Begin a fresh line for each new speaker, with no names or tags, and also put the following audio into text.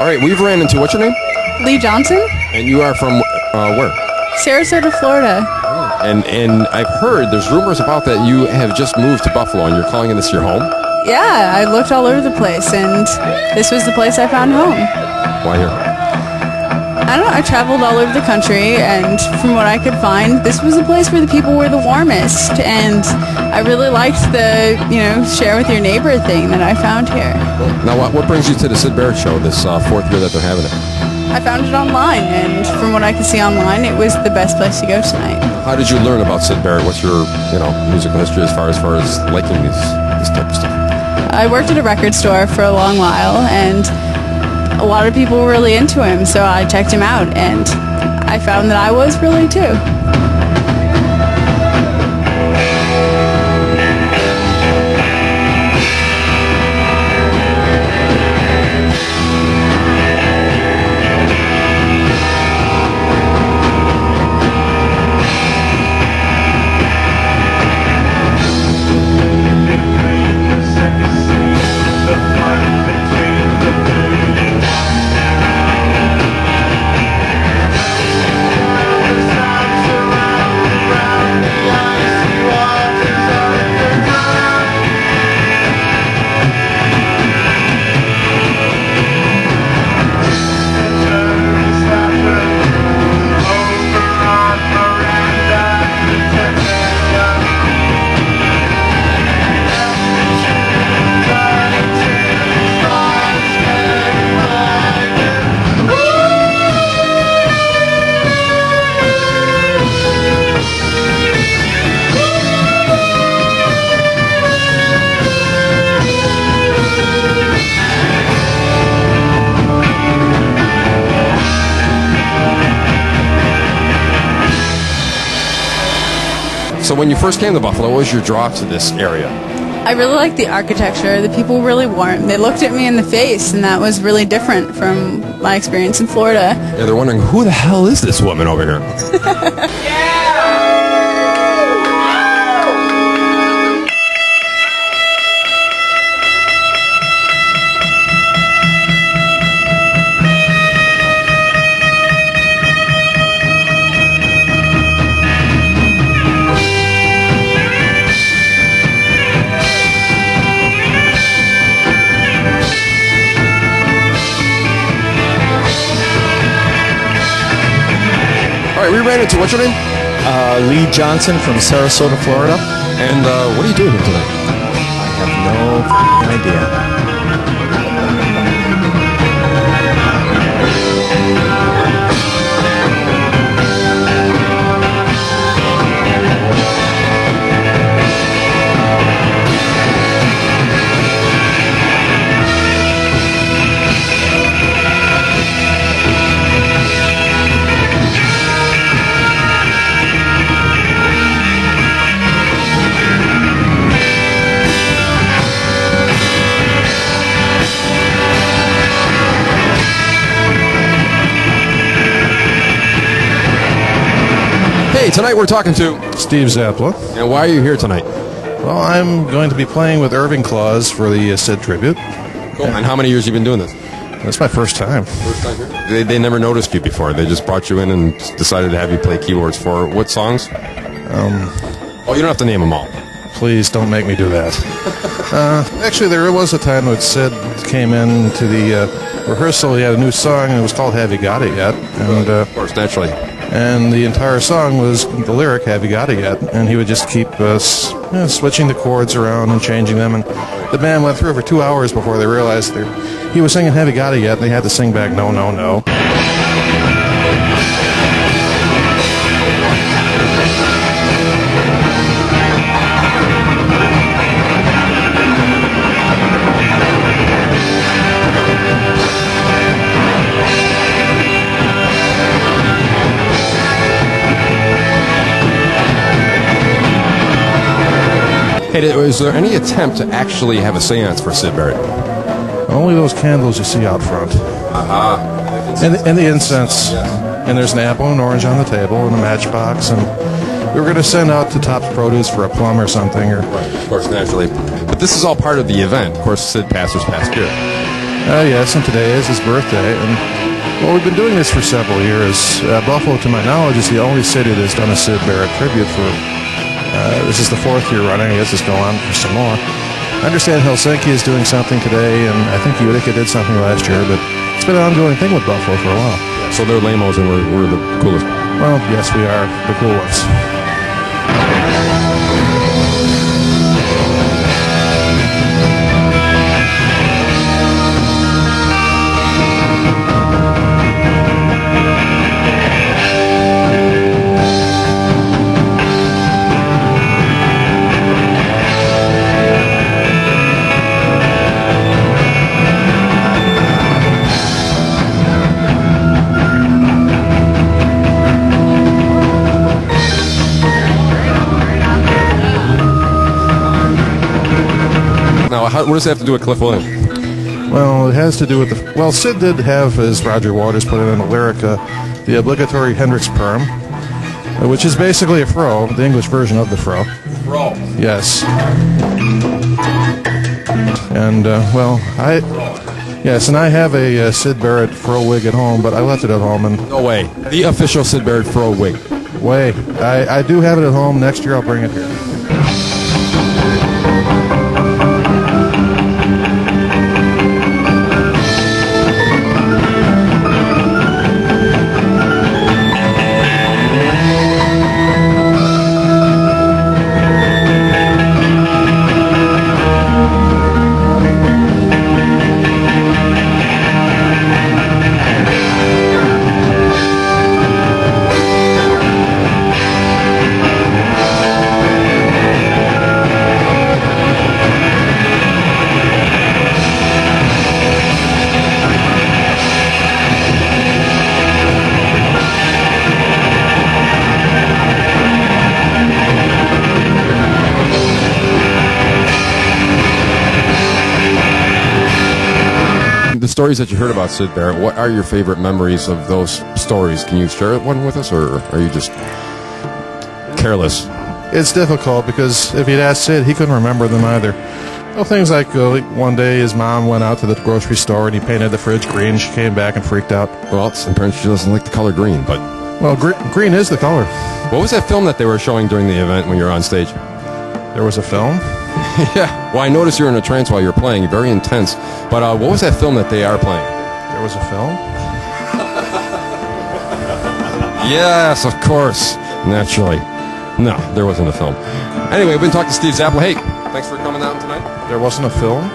All right, we've ran into what's your name?
Lee Johnson,
And you are from uh, where?
Sarasota, Florida.
And and I've heard there's rumors about that you have just moved to Buffalo and you're calling this your home.
Yeah, I looked all over the place, and this was the place I found home.
Why here?
I don't know, I traveled all over the country, and from what I could find, this was a place where the people were the warmest, and I really liked the, you know, share with your neighbor thing that I found here.
Now, what, what brings you to the Syd Barrett show this uh, fourth year that they're having it?
I found it online, and from what I could see online, it was the best place to go tonight.
How did you learn about Syd Barrett? What's your you know musical history as far as far as liking these this type of stuff?
I worked at a record store for a long while, and a lot of people were really into him, so I checked him out, and I found that I was really too.
When you first came to Buffalo, what was your draw to this area?
I really liked the architecture. The people were really warm. They looked at me in the face, and that was really different from my experience in Florida.
Yeah, they're wondering who the hell is this woman over here? All right, we ran into what's your name?
Uh, Lee Johnson from Sarasota, Florida.
And uh, what are you doing here tonight?
I have no idea.
Tonight we're talking to.
Steve Zappla.
And why are you here tonight?
Well, I'm going to be playing with Irving Klaws for the uh, Syd tribute.
Cool. And how many years have you been doing this?
That's my first time. First time here?
They, they never noticed you before. They just brought you in and decided to have you play keyboards for what songs? Um, oh, you don't have to name them all.
Please don't make me do that. uh, actually, there was a time that Syd came in to the uh, rehearsal. He had a new song, and it was called "Have You Got It Yet?" And uh,
Of course, naturally.
And the entire song was the lyric "Have you got it yet?" And he would just keep uh, you know, switching the chords around and changing them. And the band went through for two hours before they realized he was singing "Have you got it yet?" And they had to sing back "No, no, no."
Was there any attempt to actually have a seance for Syd Barrett?
Only those candles you see out front. Uh-huh. And, and the incense. And there's an apple and orange on the table and a matchbox. And we were going to send out to Tops Produce for a plum or something. Or
Of course, naturally. But this is all part of the event. Of course, Syd Passers Pass Beer.
Uh, yes, and today is his birthday. And well, we've been doing this for several years. Uh, Buffalo, to my knowledge, is the only city that's done a Syd Barrett tribute for. Uh, this is the fourth year running. I guess it's going on for some more. I understand Helsinki is doing something today, and I think Utica did something last year, but it's been an ongoing thing with Buffalo for a while.
So they're lamos and we're, we're the coolest.
Well, yes, we are the cool ones.
Now, how, what does that have to do with Cliff Williams?
Well, it has to do with the. Well, Syd did have, as Roger Waters put it in the Lyrica, the obligatory Hendrix perm, uh, which is basically a fro, the English version of the fro.
Fro.
Yes. And, uh, well, I. Yes, and I have a uh, Syd Barrett fro wig at home, but I left it at home and
No way. The official Syd Barrett fro wig.
way. I, I do have it at home. Next year I'll bring it here.
Stories that you heard about Syd Barrett, what are your favorite memories of those stories? Can you share one with us, or are you just careless?
It's difficult because if you'd asked Syd, he couldn't remember them either. Well, things like uh, one day his mom went out to the grocery store and he painted the fridge green. She came back and freaked out.
Well, apparently she doesn't like the color green, but
Well, gre- green is the color.
what was that film that they were showing during the event when you were on stage?
There was a film.
yeah. Well, I noticed you're in a trance while you're playing, very intense. But uh, what was that film that they are playing?
There was a film.
Yes, of course. Naturally. No, there wasn't a film. Anyway, we've been talking to Steve Zappel. Hey, thanks for coming out tonight.
There wasn't a film.